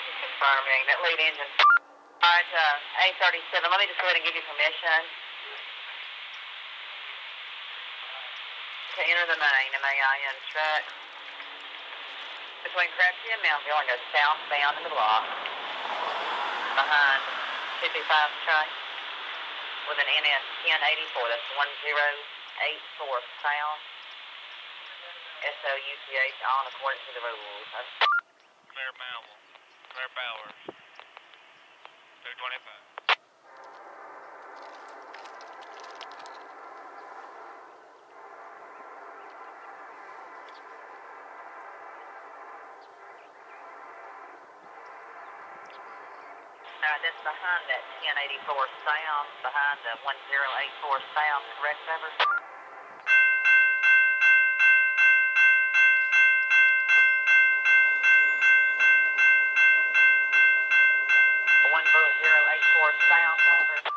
confirming that lead engine. All right, uh, A37, let me just go ahead and give you permission to enter the main, M-A-I-N truck. Between Crabtree and Moundville and go southbound in the block. Behind 225 train with an NS 1084, that's 1084 south. S-O-U-T-H on according to the rules. Claire Mowell. Claire Powers. 225. Uh, that's behind that 1084 south, behind the 1084 south, correct, Trevor? Four south, over.